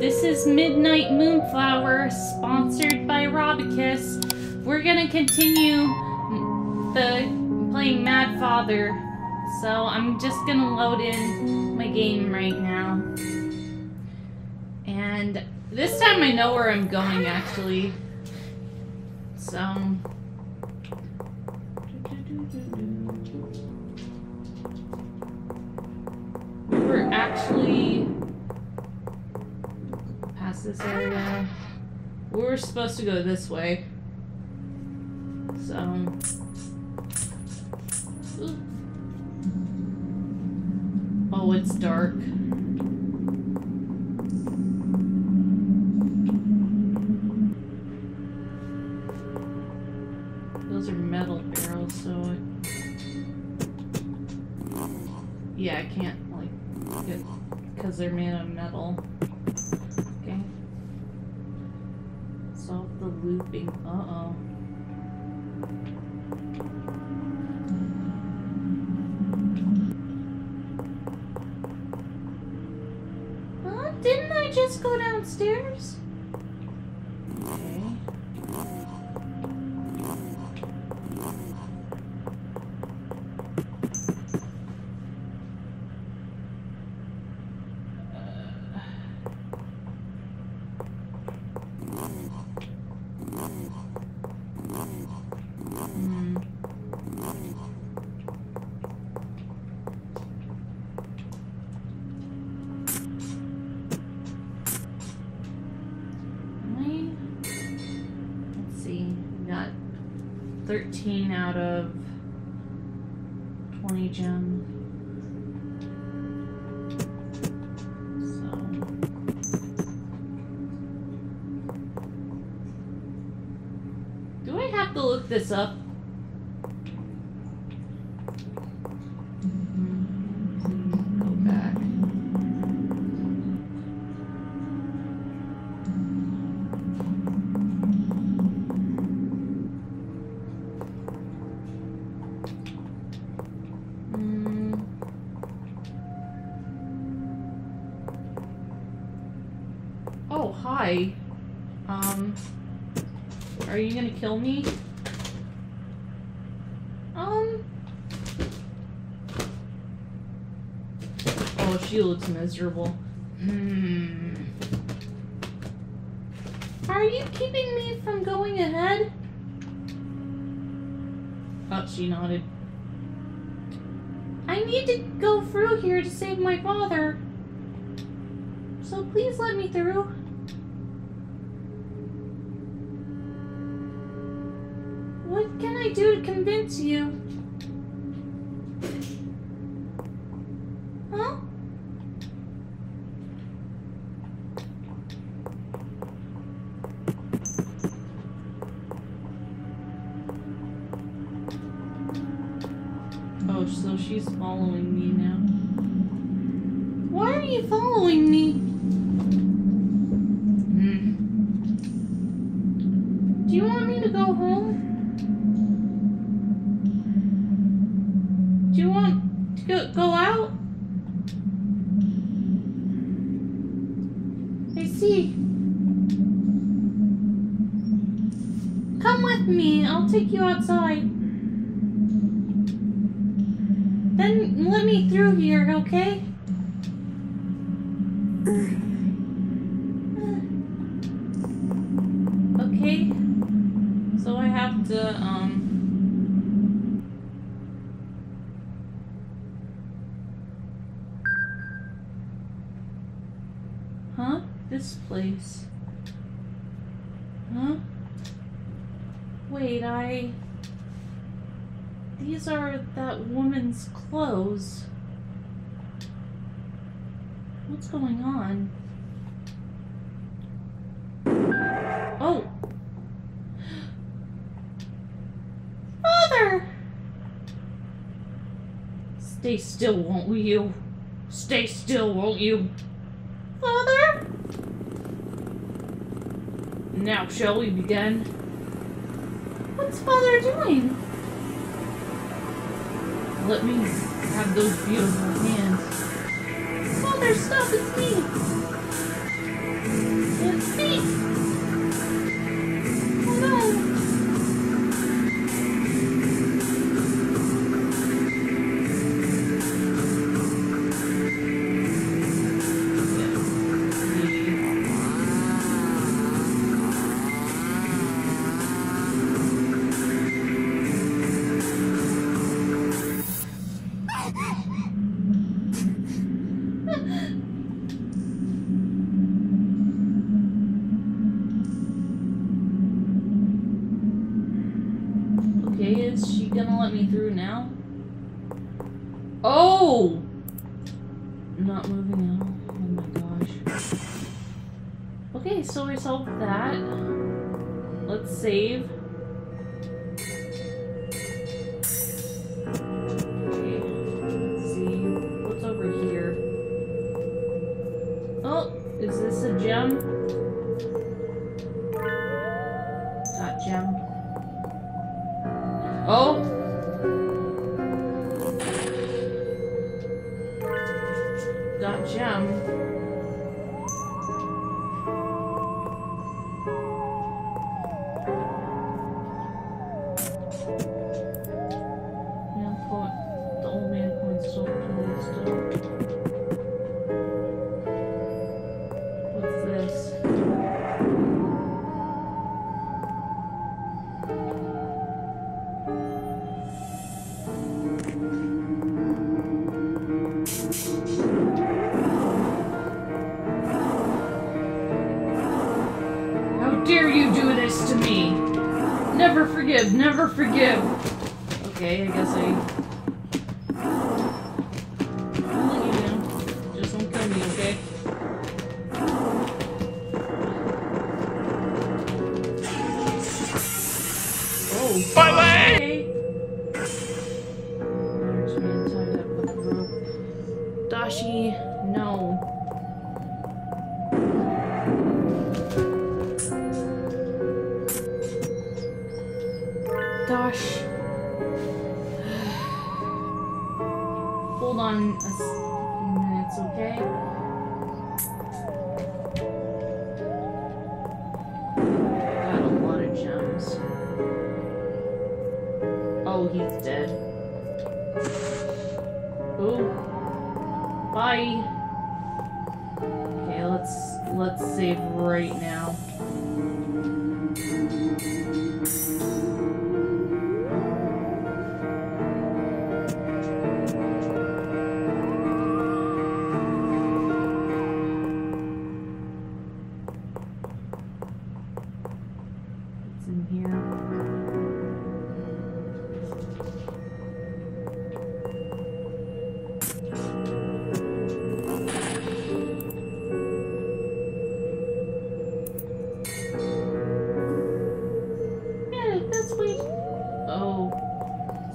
This is Midnight Moonflower, sponsored by Robacus. We're gonna continue the playing Mad Father, so I'm just gonna load in my game right now. And this time I know where I'm going actually. So this area. We were supposed to go this way. So. Oh, it's dark. Those are metal barrels, so. Yeah, I can't, like. Because they're made of metal. Okay. 13 out of 20 gems. Do I have to look this up? Oh, she looks miserable. Hmm. Are you keeping me from going ahead? Oh, she nodded. I need to go through here to save my father. So please let me through. What can I do to convince you? Huh? Oh, so she's following me now. Why are you following me? Hmm. Do you want me to go home? Do you want to go, go out? I see. Come with me. I'll take you outside. Then let me through here, okay? Okay. So I have to, um... Huh? This place. Huh? Wait, I... These are that woman's clothes. What's going on? Oh! Father! Stay still, won't you? Stay still, won't you? Father? Now, shall we begin? What's father doing? Let me have those beautiful hands. Father, stop, it's me. Cease! Oh no! Gonna let me through now? Oh! Not moving. Oh my gosh. Okay, so we solved that. Let's save. Gem. Dead. Ooh. Bye. Okay, let's let's save right now.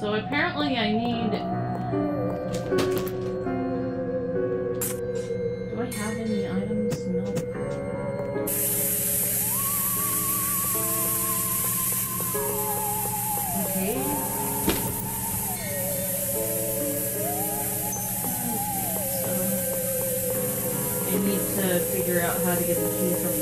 So apparently I need... Do I have any items? No. Okay. I need to figure out how to get the key from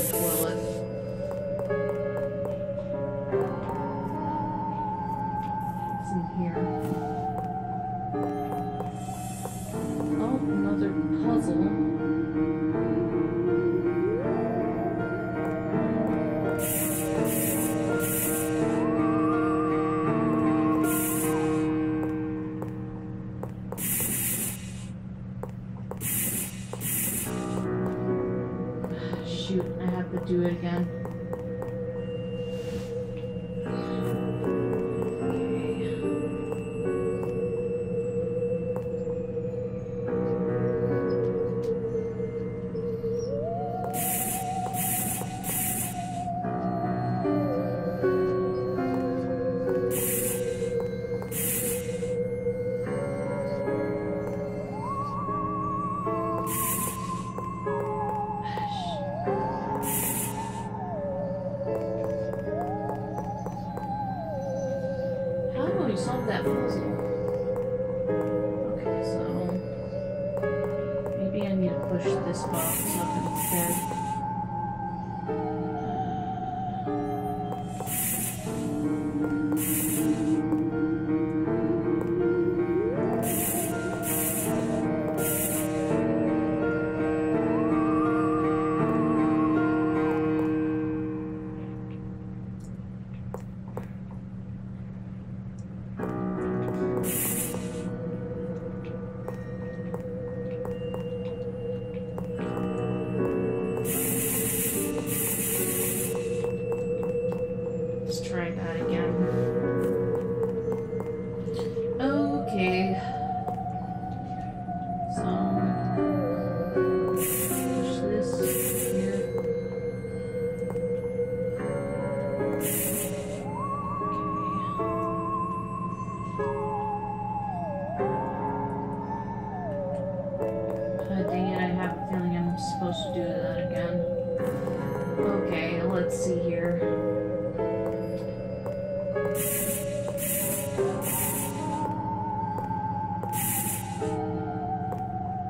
push this box up instead.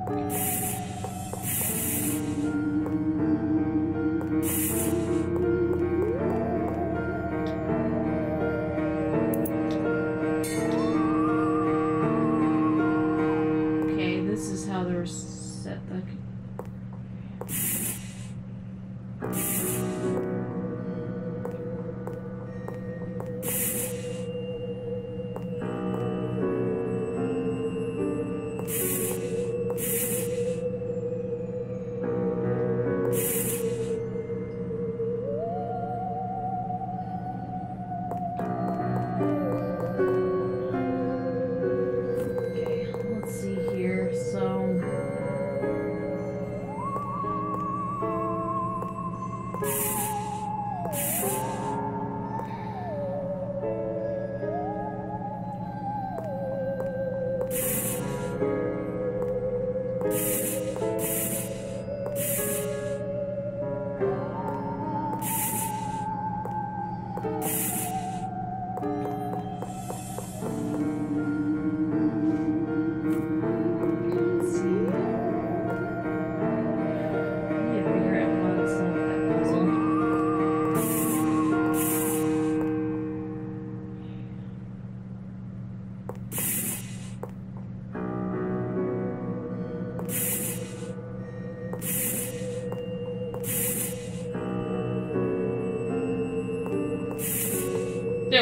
Peace.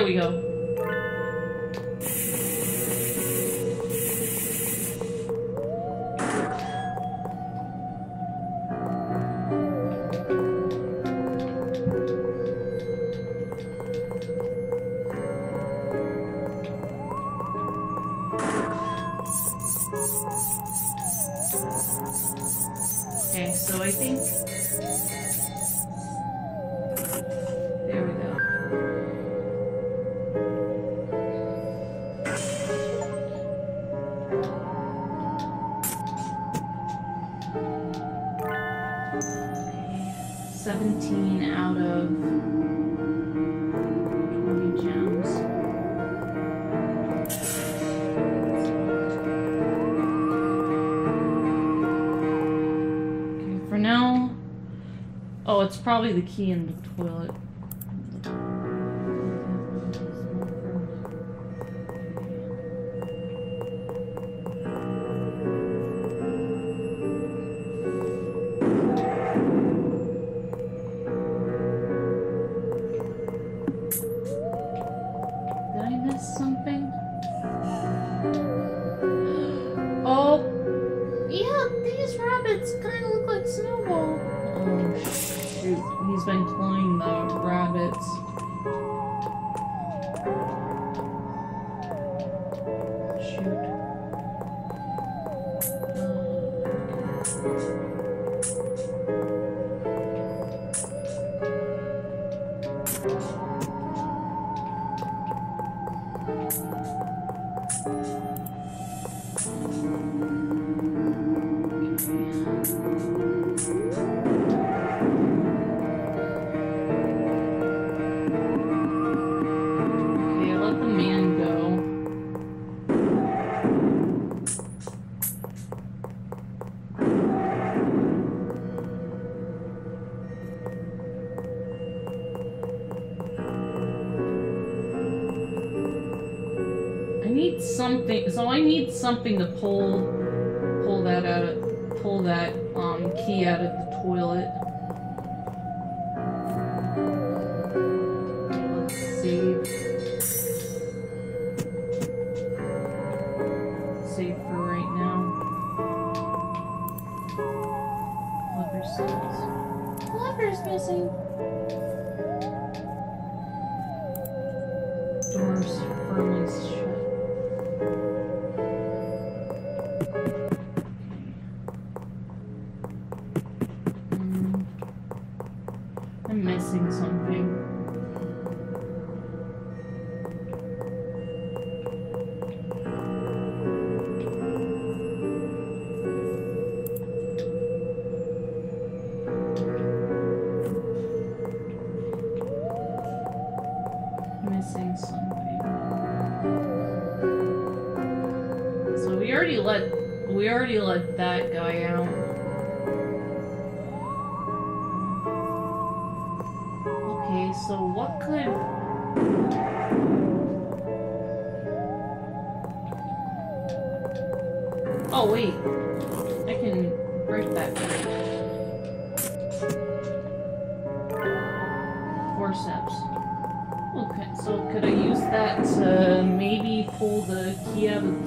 We go. Probably the key in the toilet. Something to pull, pull that out of, pull that um key out of the toilet. Let's save. Save for right now. Lever cells. Lever's missing. So we already let we already let that guy out. Okay, so what could Oh wait. I can break that. The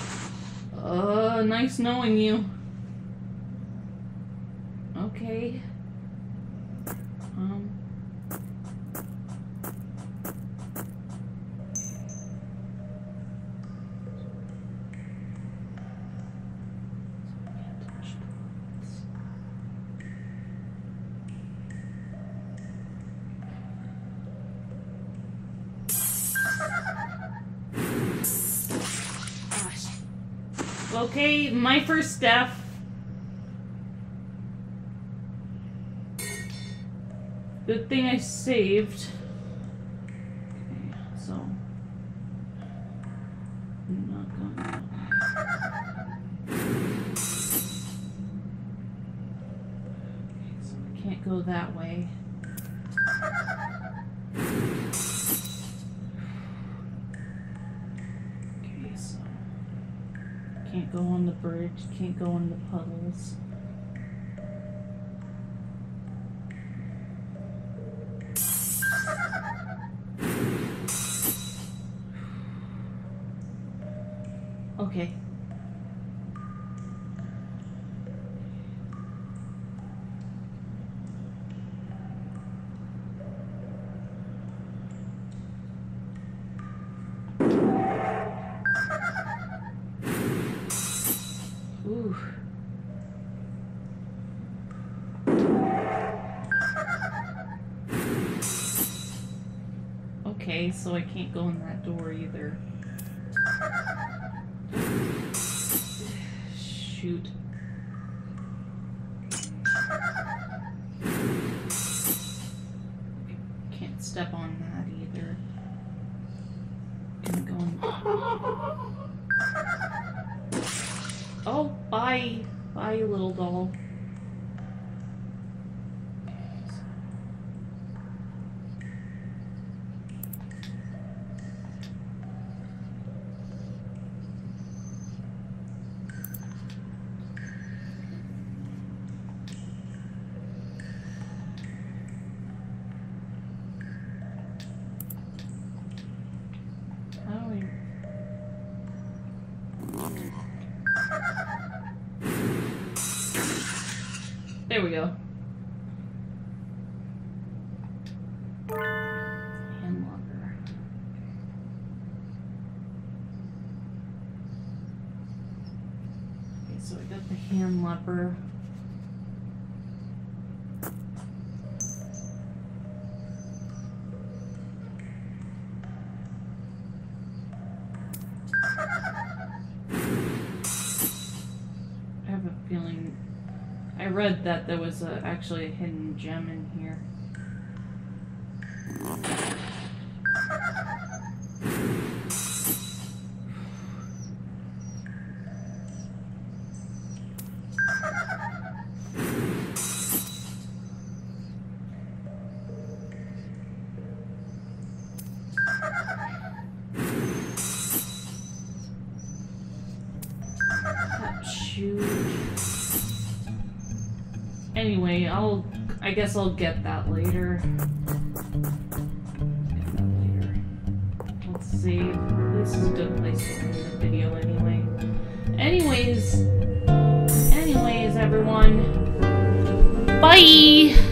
Uh, nice knowing you. Okay. Okay, my first step. Good thing I saved. So. I'm not going so I can't go that way. Go on the bridge, can't go in the puddles. Okay, so I can't go in that door either. Shoot. Can't step on that either. Gonna go in. Oh, bye. Bye, little doll. How do we... There we go. Hand locker. Okay, so I got the I have a feeling I read that there was a, actually a hidden gem in here. Anyway, I'll. I guess I'll get that later. Get that later. Let's see. This is a good place to end the video anyway. Anyways. Anyways, everyone. Bye!